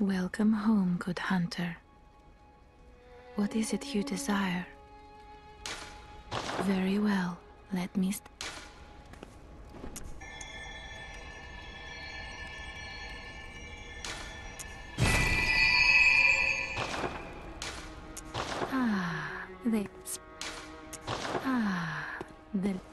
Welcome home, good hunter. What is it you desire? Very well, let me. Ah, they. Ah, the.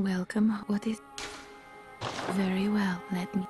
Welcome. What is. Very well, let me.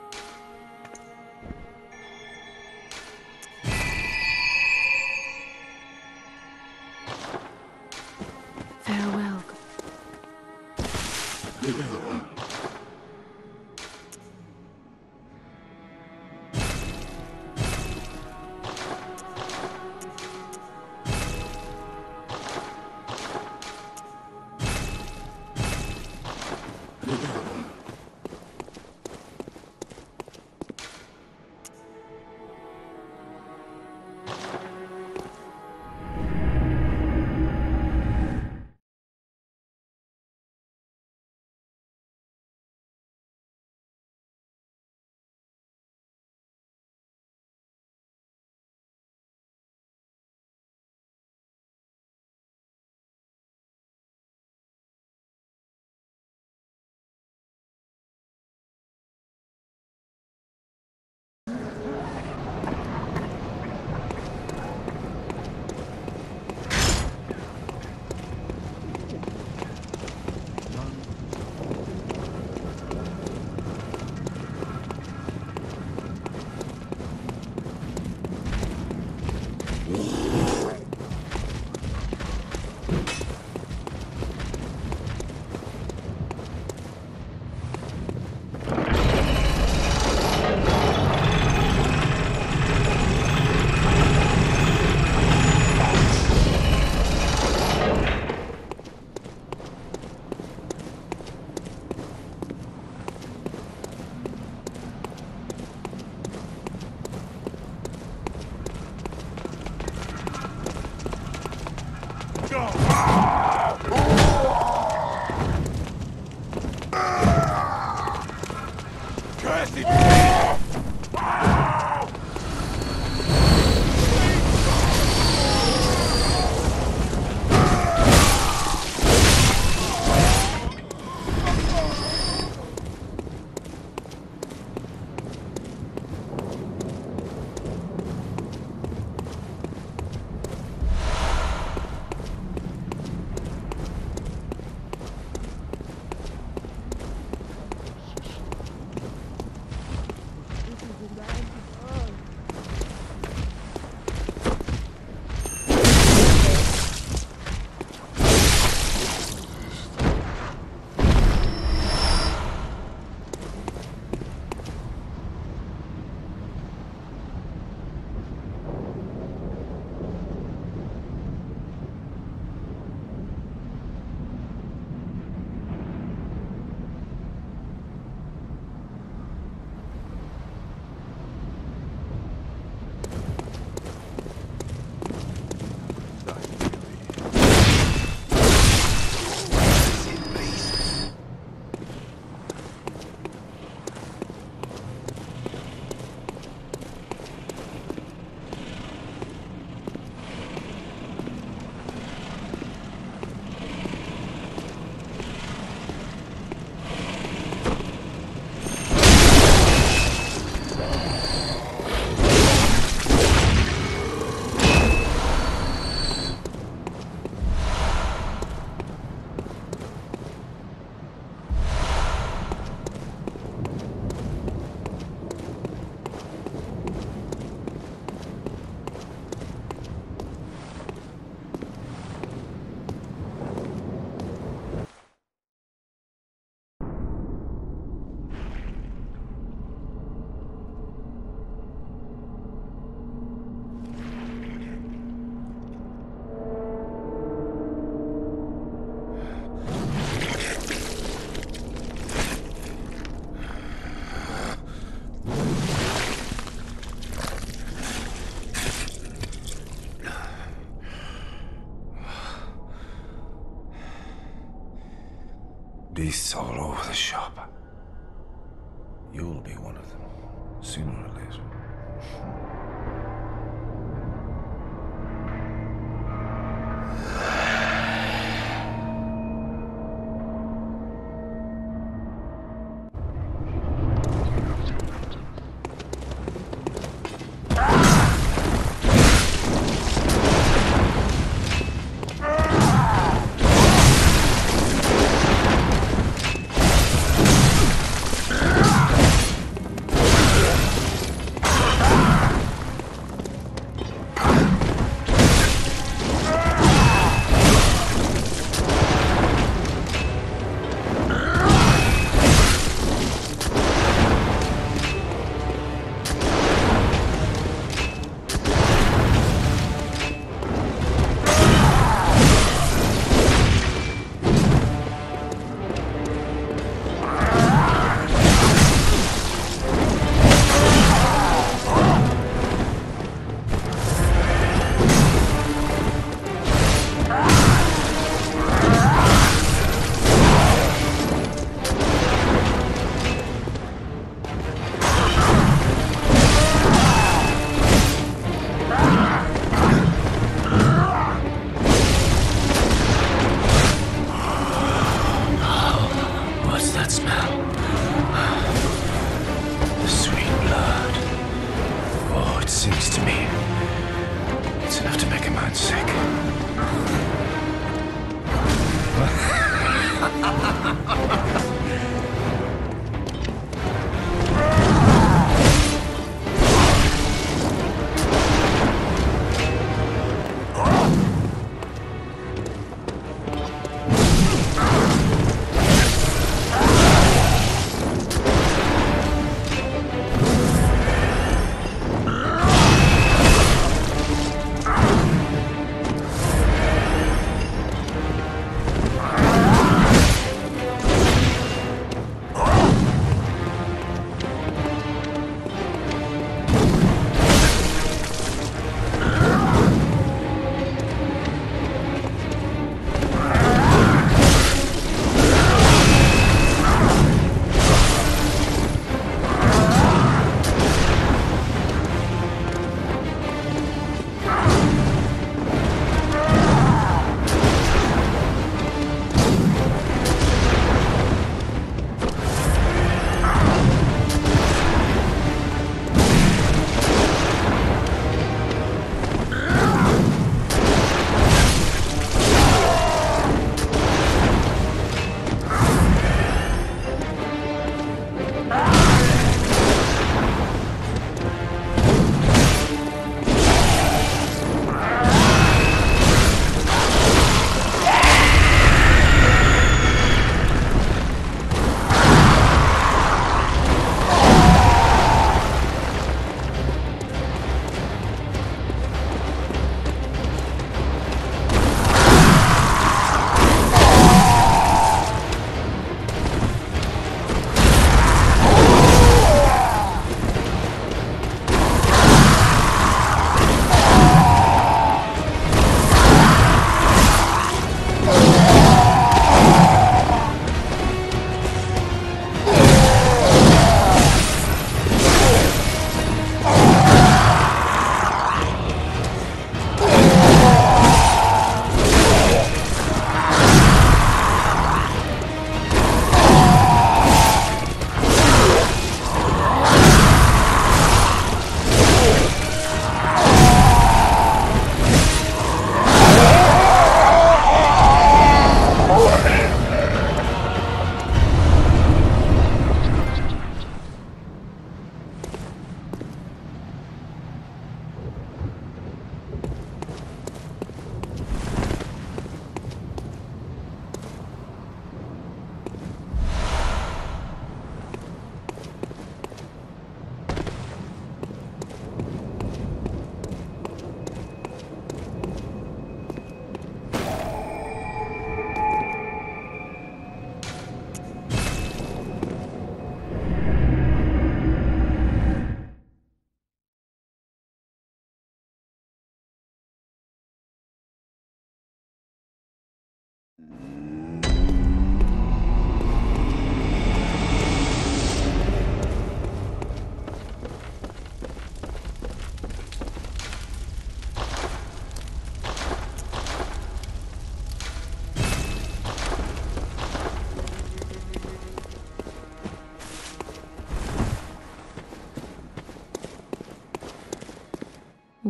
Lisa.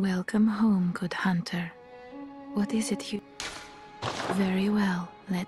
Welcome home, good hunter. What is it you. Very well, let